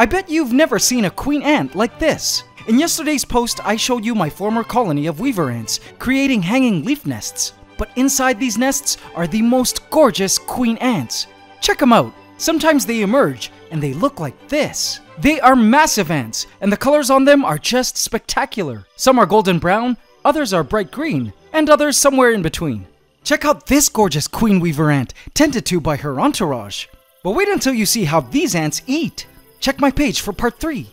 I bet you've never seen a queen ant like this. In yesterday's post, I showed you my former colony of weaver ants creating hanging leaf nests. But inside these nests are the most gorgeous queen ants. Check them out. Sometimes they emerge and they look like this. They are massive ants, and the colors on them are just spectacular. Some are golden brown, others are bright green, and others somewhere in between. Check out this gorgeous queen weaver ant, tended to by her entourage. But wait until you see how these ants eat. Check my page for part 3.